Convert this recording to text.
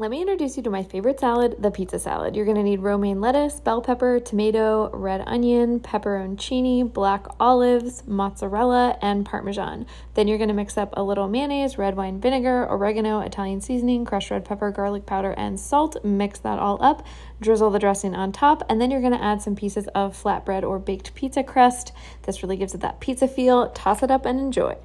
Let me introduce you to my favorite salad, the pizza salad. You're gonna need romaine lettuce, bell pepper, tomato, red onion, pepperoncini, black olives, mozzarella, and parmesan. Then you're gonna mix up a little mayonnaise, red wine vinegar, oregano, Italian seasoning, crushed red pepper, garlic powder, and salt. Mix that all up, drizzle the dressing on top, and then you're gonna add some pieces of flatbread or baked pizza crust. This really gives it that pizza feel. Toss it up and enjoy.